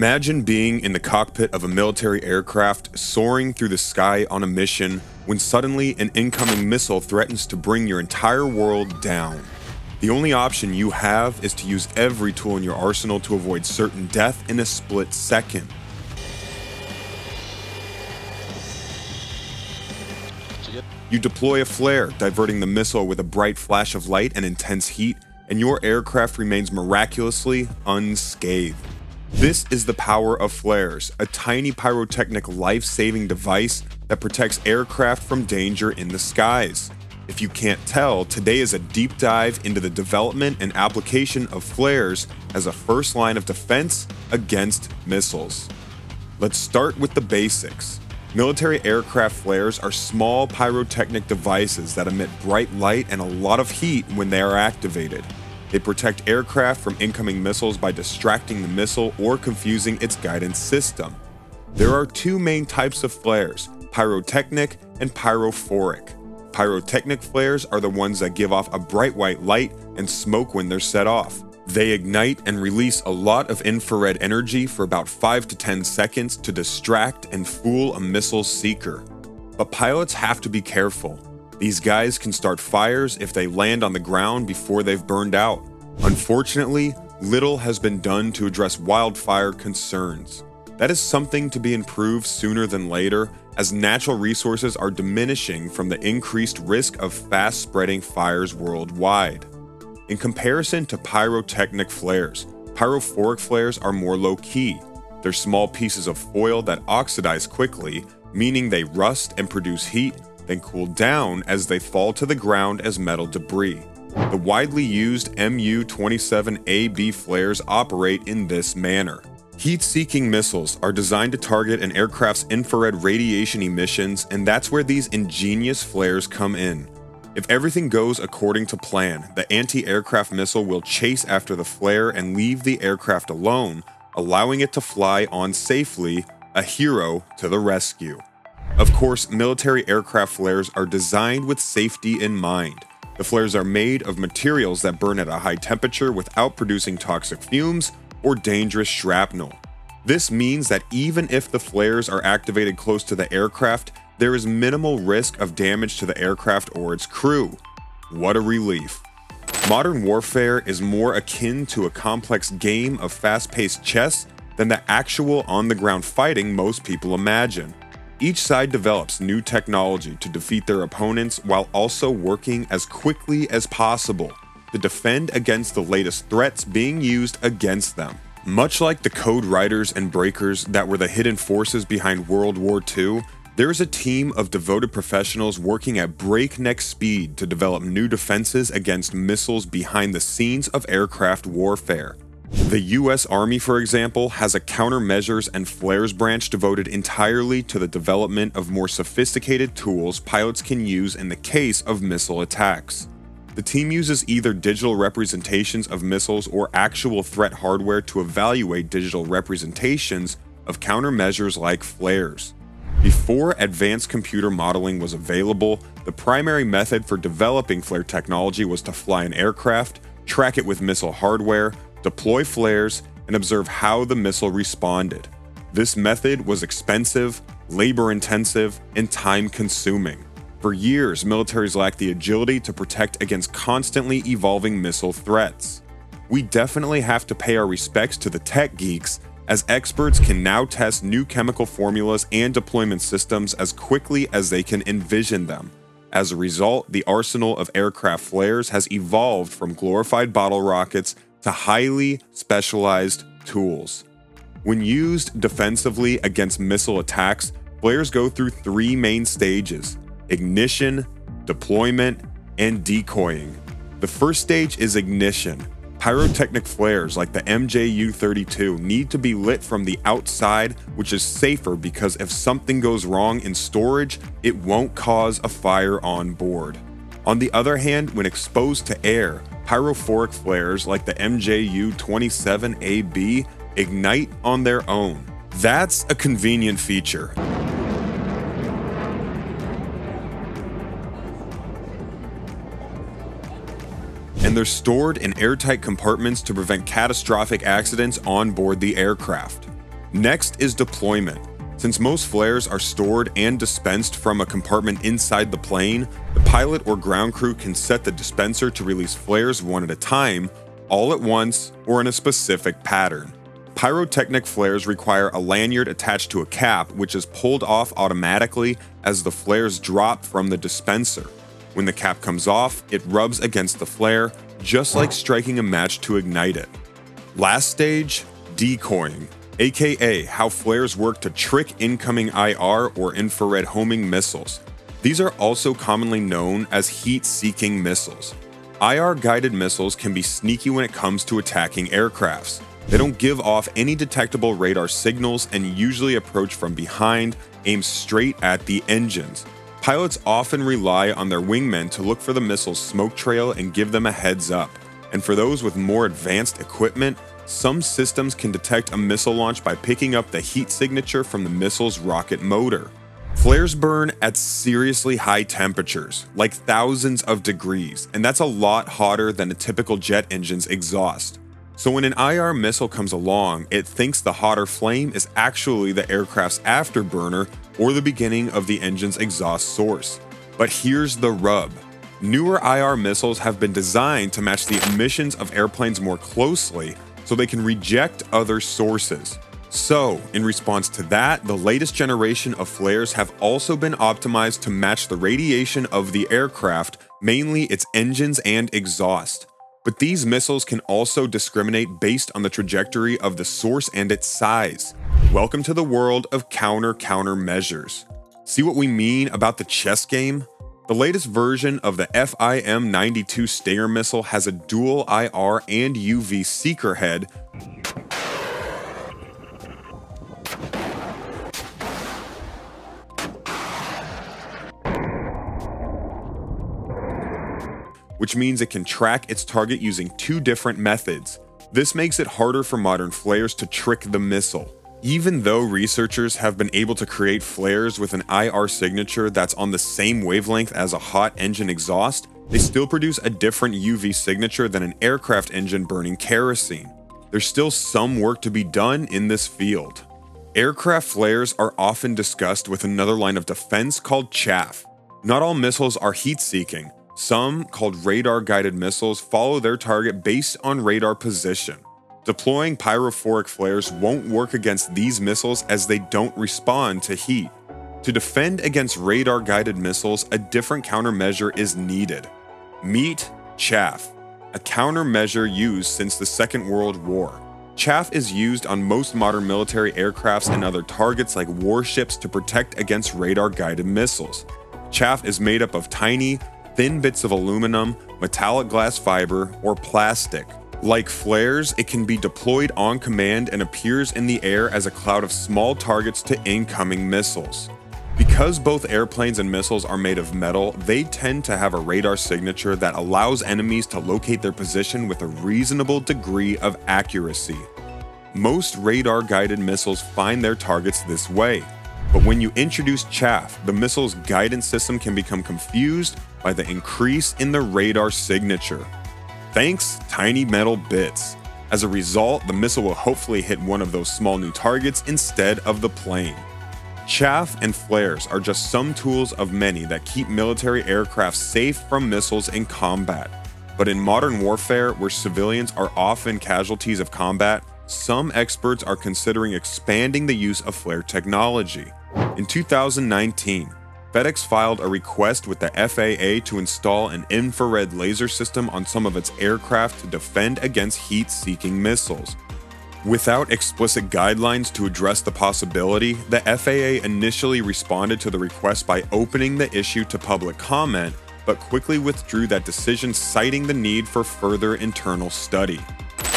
Imagine being in the cockpit of a military aircraft soaring through the sky on a mission when suddenly an incoming missile threatens to bring your entire world down. The only option you have is to use every tool in your arsenal to avoid certain death in a split second. You deploy a flare, diverting the missile with a bright flash of light and intense heat, and your aircraft remains miraculously unscathed. This is the power of flares, a tiny pyrotechnic life-saving device that protects aircraft from danger in the skies. If you can't tell, today is a deep dive into the development and application of flares as a first line of defense against missiles. Let's start with the basics. Military aircraft flares are small pyrotechnic devices that emit bright light and a lot of heat when they are activated. They protect aircraft from incoming missiles by distracting the missile or confusing its guidance system. There are two main types of flares, pyrotechnic and pyrophoric. Pyrotechnic flares are the ones that give off a bright white light and smoke when they're set off. They ignite and release a lot of infrared energy for about 5 to 10 seconds to distract and fool a missile seeker. But pilots have to be careful. These guys can start fires if they land on the ground before they've burned out. Unfortunately, little has been done to address wildfire concerns. That is something to be improved sooner than later, as natural resources are diminishing from the increased risk of fast spreading fires worldwide. In comparison to pyrotechnic flares, pyrophoric flares are more low key. They're small pieces of foil that oxidize quickly, meaning they rust and produce heat then cool down as they fall to the ground as metal debris. The widely used MJU-27AB flares operate in this manner. Heat-seeking missiles are designed to target an aircraft's infrared radiation emissions, and that's where these ingenious flares come in. If everything goes according to plan, the anti-aircraft missile will chase after the flare and leave the aircraft alone, allowing it to fly on safely, a hero to the rescue. Of course, military aircraft flares are designed with safety in mind. The flares are made of materials that burn at a high temperature without producing toxic fumes or dangerous shrapnel. This means that even if the flares are activated close to the aircraft, there is minimal risk of damage to the aircraft or its crew. What a relief. Modern warfare is more akin to a complex game of fast paced chess than the actual on the ground fighting most people imagine. Each side develops new technology to defeat their opponents while also working as quickly as possible to defend against the latest threats being used against them. Much like the code writers and breakers that were the hidden forces behind World War II, there is a team of devoted professionals working at breakneck speed to develop new defenses against missiles behind the scenes of aircraft warfare. The US Army, for example, has a countermeasures and flares branch devoted entirely to the development of more sophisticated tools pilots can use in the case of missile attacks. The team uses either digital representations of missiles or actual threat hardware to evaluate digital representations of countermeasures like flares. Before advanced computer modeling was available, the primary method for developing flare technology was to fly an aircraft, track it with missile hardware, deploy flares, and observe how the missile responded. This method was expensive, labor intensive, and time consuming. For years, militaries lacked the agility to protect against constantly evolving missile threats. We definitely have to pay our respects to the tech geeks, as experts can now test new chemical formulas and deployment systems as quickly as they can envision them. As a result, the arsenal of aircraft flares has evolved from glorified bottle rockets to highly specialized tools. When used defensively against missile attacks, flares go through three main stages ignition, deployment, and decoying. The first stage is ignition. Pyrotechnic flares like the MJU 32 need to be lit from the outside, which is safer because if something goes wrong in storage, it won't cause a fire on board. On the other hand, when exposed to air, pyrophoric flares like the MJU 27AB ignite on their own. That's a convenient feature. And they're stored in airtight compartments to prevent catastrophic accidents on board the aircraft. Next is deployment. Since most flares are stored and dispensed from a compartment inside the plane, pilot or ground crew can set the dispenser to release flares one at a time, all at once, or in a specific pattern. Pyrotechnic flares require a lanyard attached to a cap, which is pulled off automatically as the flares drop from the dispenser. When the cap comes off, it rubs against the flare, just like striking a match to ignite it. Last stage, decoying, aka how flares work to trick incoming IR or infrared homing missiles. These are also commonly known as heat seeking missiles. IR guided missiles can be sneaky when it comes to attacking aircrafts. They don't give off any detectable radar signals and usually approach from behind, aim straight at the engines. Pilots often rely on their wingmen to look for the missile's smoke trail and give them a heads up. And for those with more advanced equipment, some systems can detect a missile launch by picking up the heat signature from the missile's rocket motor. Flares burn at seriously high temperatures, like thousands of degrees, and that's a lot hotter than a typical jet engine's exhaust. So when an IR missile comes along, it thinks the hotter flame is actually the aircraft's afterburner or the beginning of the engine's exhaust source. But here's the rub. Newer IR missiles have been designed to match the emissions of airplanes more closely so they can reject other sources. So, in response to that, the latest generation of flares have also been optimized to match the radiation of the aircraft, mainly its engines and exhaust. But these missiles can also discriminate based on the trajectory of the source and its size. Welcome to the world of counter countermeasures. See what we mean about the chess game? The latest version of the FIM 92 Stinger missile has a dual IR and UV seeker head which means it can track its target using two different methods. This makes it harder for modern flares to trick the missile. Even though researchers have been able to create flares with an IR signature that's on the same wavelength as a hot engine exhaust, they still produce a different UV signature than an aircraft engine burning kerosene. There's still some work to be done in this field. Aircraft flares are often discussed with another line of defense called chaff. Not all missiles are heat seeking, some, called radar guided missiles, follow their target based on radar position. Deploying pyrophoric flares won't work against these missiles as they don't respond to heat. To defend against radar guided missiles, a different countermeasure is needed. Meet chaff, a countermeasure used since the Second World War. Chaff is used on most modern military aircrafts and other targets like warships to protect against radar guided missiles. Chaff is made up of tiny, thin bits of aluminum, metallic glass fiber, or plastic. Like flares, it can be deployed on command and appears in the air as a cloud of small targets to incoming missiles. Because both airplanes and missiles are made of metal, they tend to have a radar signature that allows enemies to locate their position with a reasonable degree of accuracy. Most radar guided missiles find their targets this way, but when you introduce chaff, the missile's guidance system can become confused by the increase in the radar signature. Thanks, tiny metal bits. As a result, the missile will hopefully hit one of those small new targets instead of the plane. Chaff and flares are just some tools of many that keep military aircraft safe from missiles in combat. But in modern warfare, where civilians are often casualties of combat, some experts are considering expanding the use of flare technology. In 2019, FedEx filed a request with the FAA to install an infrared laser system on some of its aircraft to defend against heat seeking missiles. Without explicit guidelines to address the possibility, the FAA initially responded to the request by opening the issue to public comment, but quickly withdrew that decision, citing the need for further internal study.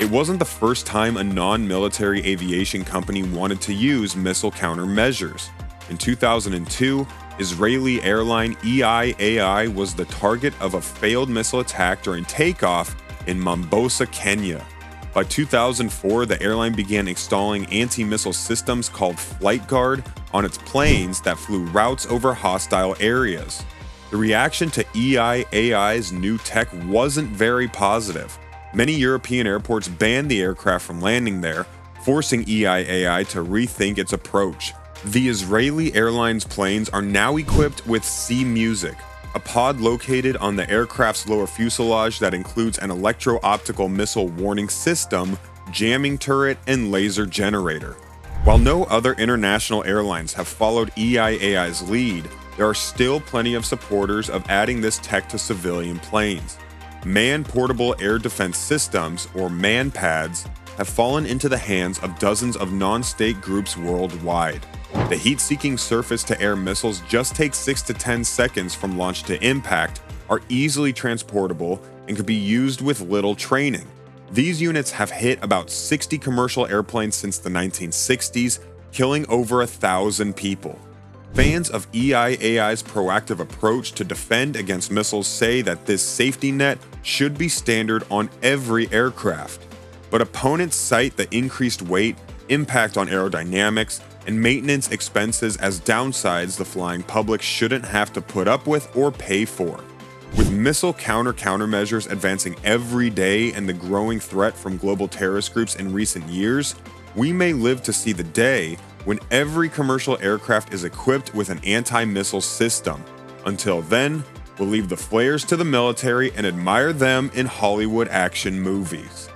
It wasn't the first time a non military aviation company wanted to use missile countermeasures. In 2002, Israeli airline El Al was the target of a failed missile attack during takeoff in Mombasa, Kenya. By 2004, the airline began installing anti missile systems called Flight Guard on its planes that flew routes over hostile areas. The reaction to El Al's new tech wasn't very positive. Many European airports banned the aircraft from landing there, forcing El Al to rethink its approach. The Israeli Airlines planes are now equipped with C-MUSIC, a pod located on the aircraft's lower fuselage that includes an electro optical missile warning system, jamming turret, and laser generator. While no other international airlines have followed El Al's lead, there are still plenty of supporters of adding this tech to civilian planes. Man Portable Air Defense Systems, or MANPADS, have fallen into the hands of dozens of non state groups worldwide. The heat seeking surface to air missiles just take 6 to 10 seconds from launch to impact, are easily transportable, and can be used with little training. These units have hit about 60 commercial airplanes since the 1960s, killing over a thousand people. Fans of El Al's proactive approach to defend against missiles say that this safety net should be standard on every aircraft. But opponents cite the increased weight, impact on aerodynamics, and maintenance expenses as downsides the flying public shouldn't have to put up with or pay for. With missile counter countermeasures advancing every day and the growing threat from global terrorist groups in recent years, we may live to see the day when every commercial aircraft is equipped with an anti missile system. Until then, we'll leave the flares to the military and admire them in Hollywood action movies.